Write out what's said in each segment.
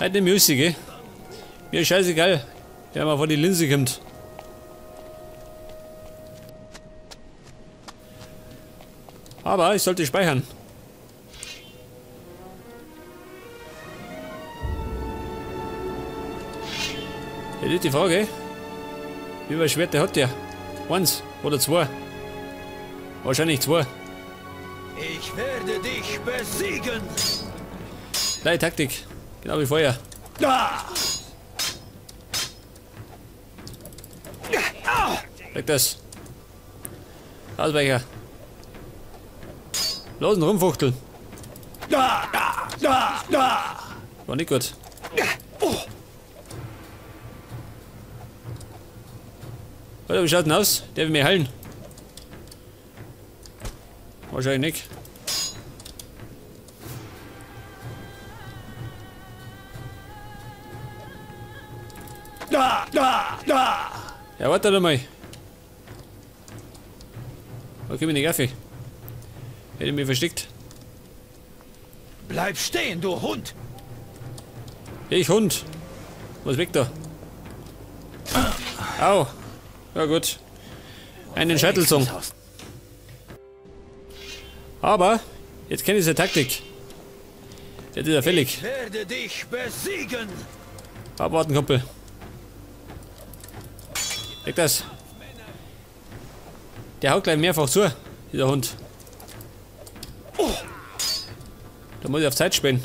Halt die Musik, gell? Mir scheißegal. Der mal vor die Linse kommt. Aber ich sollte speichern. Jetzt ist die Frage, wie viele Schwerter hat der? Eins oder zwei? Wahrscheinlich zwei. Ich werde dich besiegen. Gleiche Taktik. Genau wie vorher. Da! Weg das. Ausweicher. Losen rumfuchteln. Da! Da! Da! Da! War nicht gut. Oder wie schaut denn aus? Der will mir heilen. Wahrscheinlich nicht. Da! Da! Da! Ja, warte doch mal. Okay, bin ich Gaffi. Hätte mich versteckt. Bleib stehen, du Hund! Ich Hund. Was weg da? Au. Ja gut. Einen Scheitelzung. Aber, jetzt kenne ich diese Taktik. Jetzt ist er fällig. Ich werde dich besiegen! Abwarten, Kumpel. Weg das. Der haut gleich mehrfach zu, dieser Hund. Da muss ich auf Zeit spielen.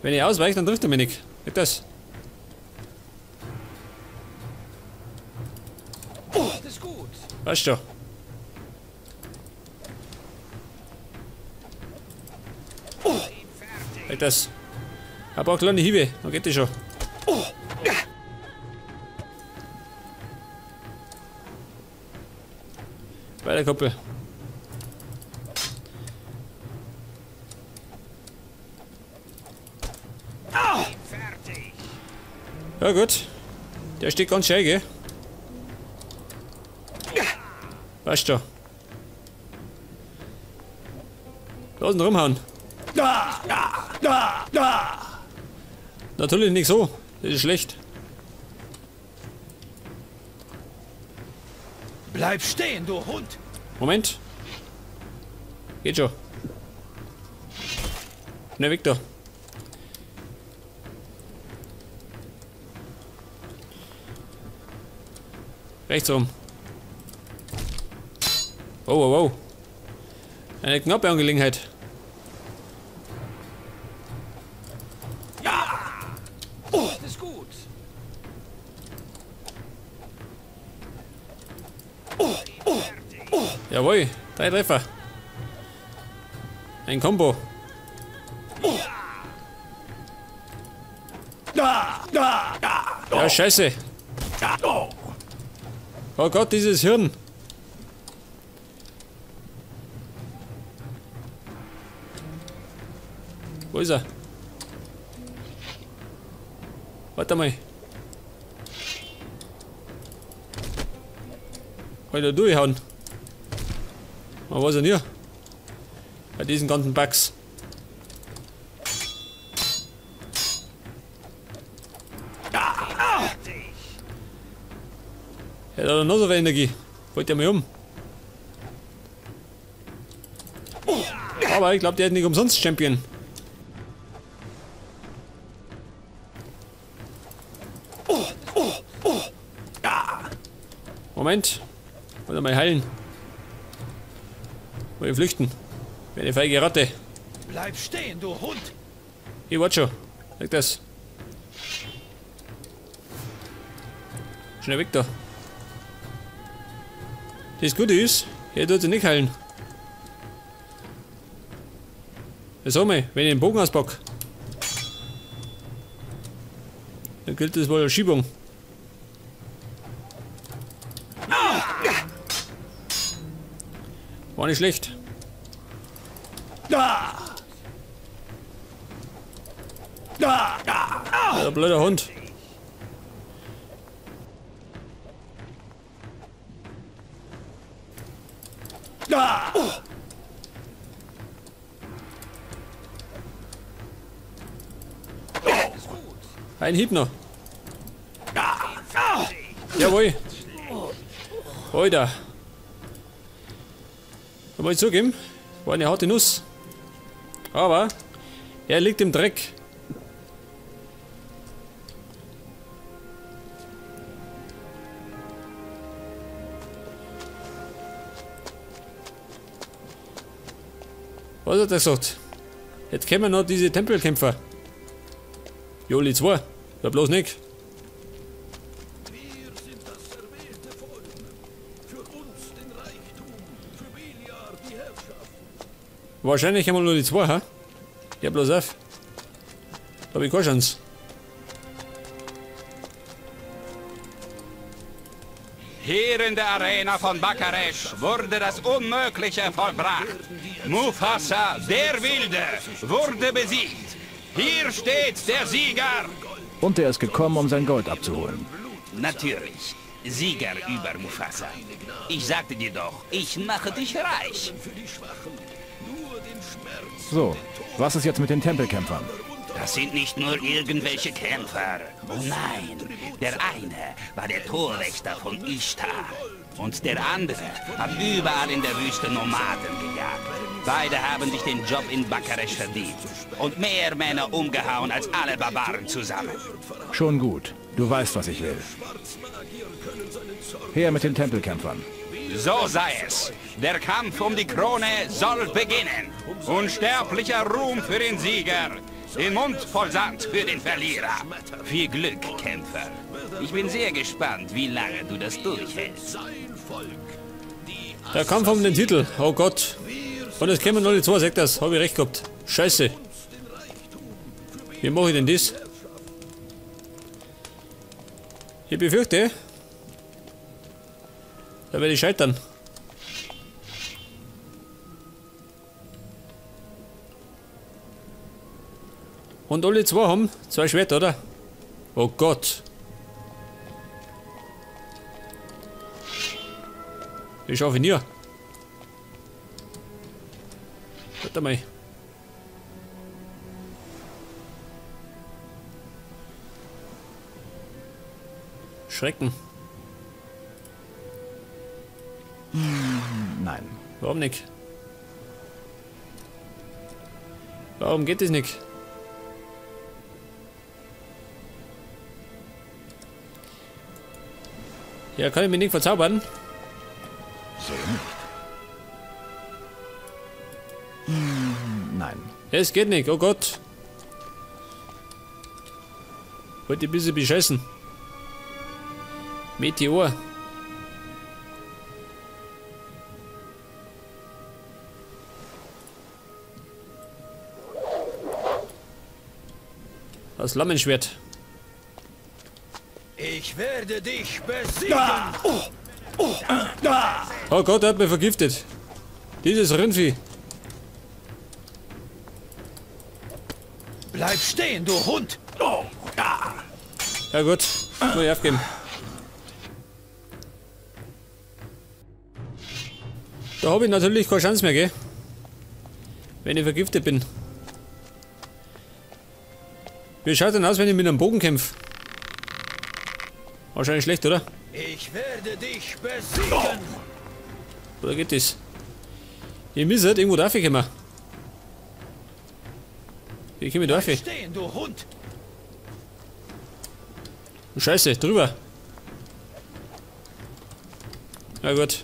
Wenn ich ausweiche, dann trifft er mich nicht. Weg das. Gut. Weißt du. Weg das. Hab auch kleine Hiebe, dann geht das schon. Weiter, Kumpel. Ja gut. Der steht ganz schön, gell? Weißt du. Lass ihn rumhauen. Da! Da! Da! Da! Natürlich nicht so. Das ist schlecht. Bleib stehen, du Hund! Moment. Geht schon. Schnell da. Rechts rum. Wow, wow, wow. Eine knappe Angelegenheit. Das ist gut. Jawohl, drei Treffer. Ein Combo. Da! Ja, scheiße. Oh. Oh Gott, dieses Hirn. Wo ist er? Warte mal. Wollte durchhauen. Aber was denn hier? Bei diesen ganzen Bugs. Er hat noch so viel Energie. Wollt ihr mich um? Aber ich glaube, der ist nicht umsonst Champion. Moment. Wollte mal heilen. Wollte flüchten. Wie eine feige Ratte. Bleib stehen, du Hund! Ich warte schon. Sag das. Schnell weg da. Das Gute ist, er tut sich nicht heilen. Sag mal, wenn ich den Bogen auspack, dann gilt das wohl als Schiebung. War nicht schlecht. Da! Da! Da! Der blöder Hund. Ah! Ein Hieb noch. Jawohl. Alter. Kann man zugeben, war eine harte Nuss. Aber er liegt im Dreck. Was hat er gesagt? Jetzt kommen noch diese Tempelkämpfer. Joli 2. Ja bloß nicht. Wir. Wahrscheinlich einmal nur die 2, ha? Ja bloß auf. Hab ich keine Chance. Hier in der Arena von Bakaresch wurde das Unmögliche vollbracht. Mufasa, der Wilde, wurde besiegt. Hier steht der Sieger. Und er ist gekommen, um sein Gold abzuholen. Natürlich, Sieger über Mufasa. Ich sagte dir doch, ich mache dich reich. So, was ist jetzt mit den Tempelkämpfern? Das sind nicht nur irgendwelche Kämpfer. Oh nein, der eine war der Torwächter von Ishtar. Und der andere hat überall in der Wüste Nomaden gejagt. Beide haben sich den Job in Bakaresh verdient. Und mehr Männer umgehauen als alle Barbaren zusammen. Schon gut. Du weißt, was ich will. Her mit den Tempelkämpfern. So sei es. Der Kampf um die Krone soll beginnen. Unsterblicher Ruhm für den Sieger. Den Mund voll Sand für den Verlierer. Viel Glück, Kämpfer. Ich bin sehr gespannt, wie lange du das durchhältst. Der Kampf um den Titel. Oh Gott. Und es kämen nur die 2, sagt das. Hab ich recht gehabt. Scheiße. Wie mache ich denn das? Ich befürchte, da werde ich scheitern. Und alle zwei haben zwei Schwerter, oder? Oh Gott. Ich schaffe ihn hier. Warte mal. Schrecken. Nein. Warum nicht? Warum geht das nicht? Ja, kann ich mich nicht verzaubern? So nicht. Hm, Nein. Es geht nicht, oh Gott. Wollte ein bisschen bescheißen. Meteor. Das Lammenschwert. Ich werde dich besiegen. Oh, oh, ah. Oh Gott, er hat mich vergiftet. Dieses Rindvieh. Bleib stehen, du Hund. Oh, ah. Ja gut, muss ich aufgeben. Da habe ich natürlich keine Chance mehr, gell? Wenn ich vergiftet bin. Wie schaut denn aus, wenn ich mit einem Bogen kämpfe? Wahrscheinlich schlecht, oder? Ich werde dich besiegen. Oder geht das? Ihr müsst halt irgendwo drauf kommen. Wie komme ich drauf? Stehen, du Hund. Scheiße, drüber. Na gut.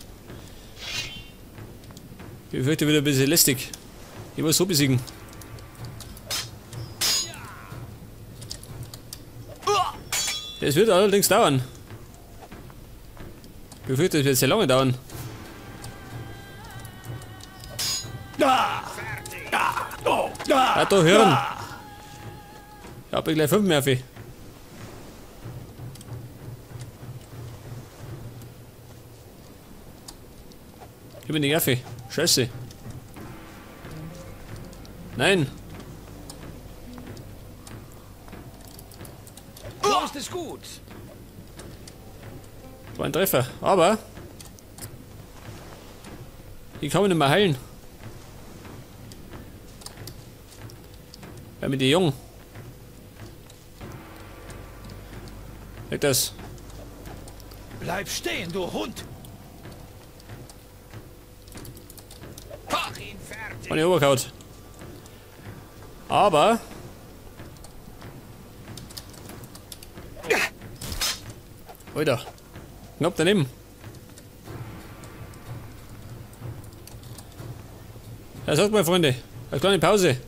Ich fürchte wieder ein bisschen lästig. Ich muss so besiegen. Das wird allerdings dauern. Ich befürchte, das wird sehr lange dauern. Ah. Ah. Oh, ah. Ah, da hören! Ich hab gleich fünf mehr für. Gib mir die Gaffe. Scheiße. Nein. Hast es gut. War ein Treffer. Aber. Ich kann mich nicht mehr heilen. Wer mit die Jungen? Weg das. Bleib stehen, du Hund! Mach ihn fertig! Meine Oberkaut. Aber. Alter. Knapp daneben. Ja, sagt mal, Freunde. Eine kleine Pause.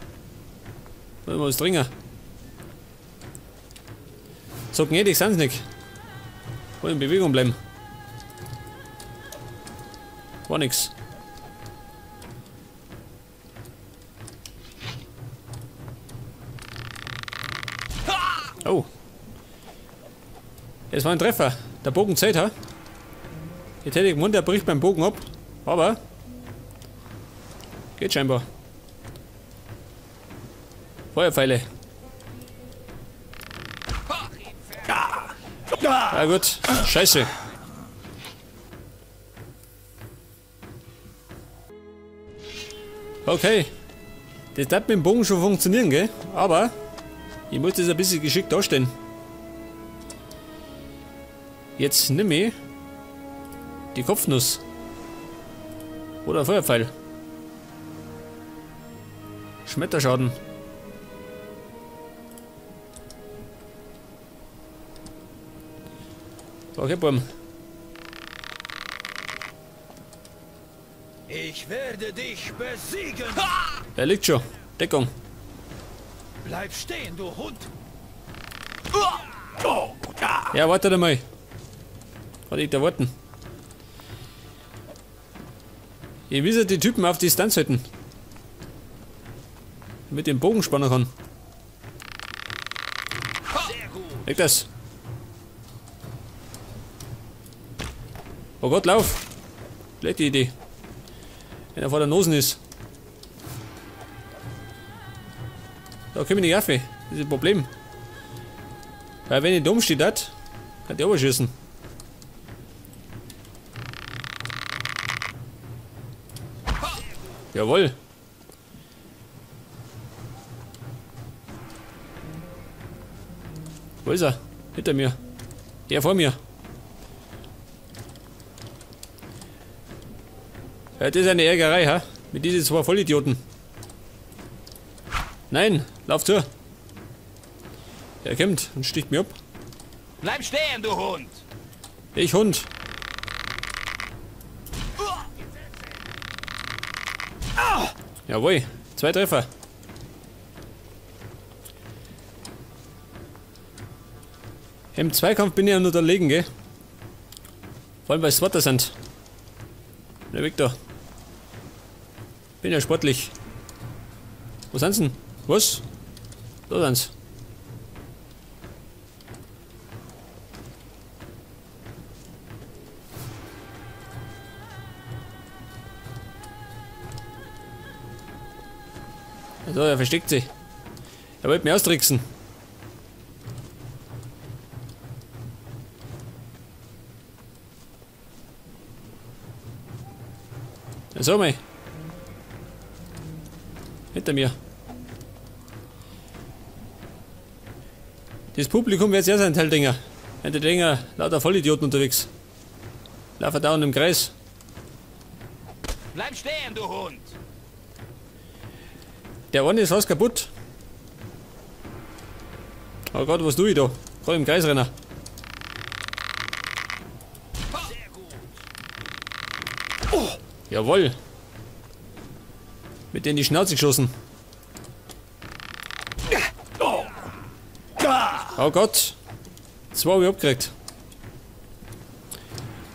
Wollen wir was trinken? So gnädig sind sie nicht. Wollen in Bewegung bleiben. War nix. Oh. Es war ein Treffer. Der Bogen zählt, ha? Jetzt hätte ich gemeint, der bricht beim Bogen ab. Aber. Geht scheinbar. Feuerpfeile. Ja gut. Scheiße. Okay. Das hat mit dem Bogen schon funktionieren, gell? Aber ich muss das ein bisschen geschickt darstellen. Jetzt nimm ich die Kopfnuss. Oder Feuerpfeil. Schmetterschaden. So, okay, Bumm. Ich werde dich besiegen! Er liegt schon. Deckung. Bleib stehen, du Hund! Ja, warte mal. Warte ich da warten. Ihr wisst die Typen auf Distanz halten. Mit dem Bogen spannen kann. Weg das. Oh Gott, lauf! Schlechte Idee. Wenn er vor der Nase ist. Da komm ich nicht auf. Das ist ein Problem. Weil wenn ich dumm steht, hat, kann der aber schießen. Jawohl. Wo ist er? Hinter mir. Der vor mir. Ja, das ist eine Ärgerei, ha? Mit diesen zwei Vollidioten. Nein, lauf zu. Er kommt und sticht mir ab. Bleib stehen, du Hund! Ich Hund. Jawohl, zwei Treffer. Im Zweikampf bin ich ja nur unterlegen, gell? Vor allem weil Swatter sind. Na weg da. Bin ja sportlich. Wo sind sie denn? Was? Da sind sie. So, er versteckt sich. Er wollte mich austricksen. So mal. Hinter mir. Das Publikum wird sehr sein, Teildinger. Die Dinger lauter Vollidioten unterwegs. Laufen dauernd im Kreis. Bleib stehen, du Hund! Der eine ist fast kaputt. Oh Gott, was tue ich da? Gerade im Kreisrenner. Gut! Jawohl. Mit denen die Schnauze geschossen. Oh Gott. Zwei habe ich abgekriegt.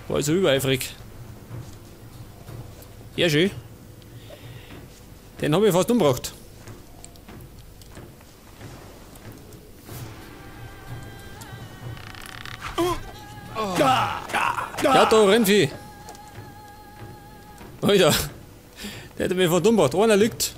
War also übereifrig. Ja, schön. Den habe ich fast umgebracht. Ja, da, Rennvieh. Alter. Der hätte mich von dumm gemacht. Einer liegt.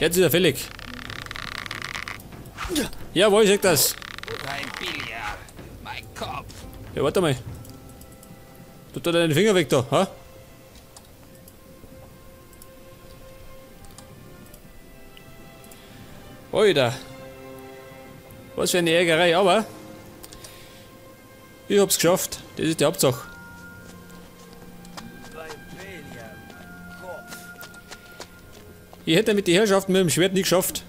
Jetzt ist er fällig. Jawohl, ich sag das. Dein Billard. Mein Kopf. Ja, warte mal. Tu da deinen Finger weg da, ha? Alter. Was für eine Jägerei, aber... Ich hab's geschafft. Das ist die Hauptsache. Ich hätte mit den Herrschaften mit dem Schwert nie geschafft.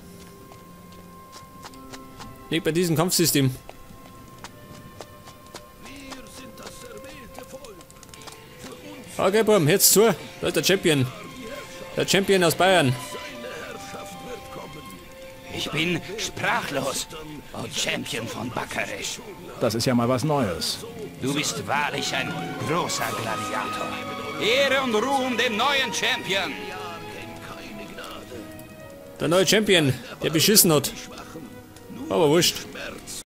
Nicht bei diesem Kampfsystem. Okay, Bum, jetzt zu. Da ist der Champion. Der Champion aus Bayern. Ich bin sprachlos. Oh, Champion von Buckarest. Das ist ja mal was Neues. Du bist wahrlich ein großer Gladiator. Ehre und Ruhm dem neuen Champion. Der neue Champion, der beschissen hat. Aber wurscht.